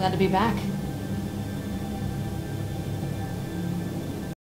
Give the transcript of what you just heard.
glad to be back.